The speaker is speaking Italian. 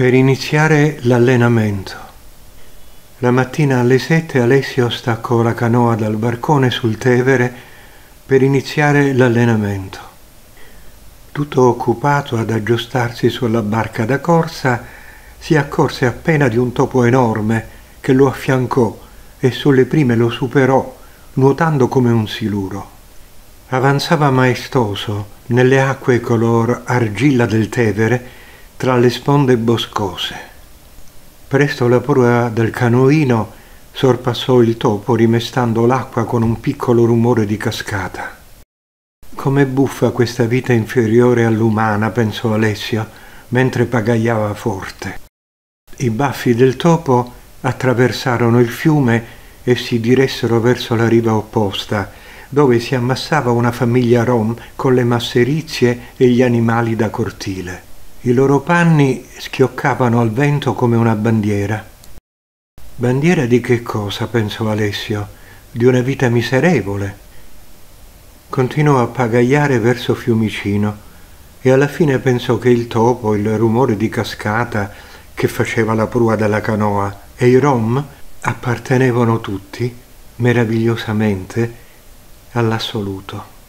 per iniziare l'allenamento. La mattina alle sette Alessio staccò la canoa dal barcone sul Tevere per iniziare l'allenamento. Tutto occupato ad aggiustarsi sulla barca da corsa, si accorse appena di un topo enorme che lo affiancò e sulle prime lo superò, nuotando come un siluro. Avanzava maestoso nelle acque color argilla del Tevere tra le sponde boscose. Presto la prua del canoino sorpassò il topo rimestando l'acqua con un piccolo rumore di cascata. Come buffa questa vita inferiore all'umana, pensò Alessio, mentre pagaiava forte. I baffi del topo attraversarono il fiume e si diressero verso la riva opposta, dove si ammassava una famiglia rom con le masserizie e gli animali da cortile. I loro panni schioccavano al vento come una bandiera. Bandiera di che cosa? pensò Alessio. Di una vita miserevole. Continuò a pagaiare verso Fiumicino e alla fine pensò che il topo, il rumore di cascata che faceva la prua della canoa e i rom appartenevano tutti, meravigliosamente, all'assoluto.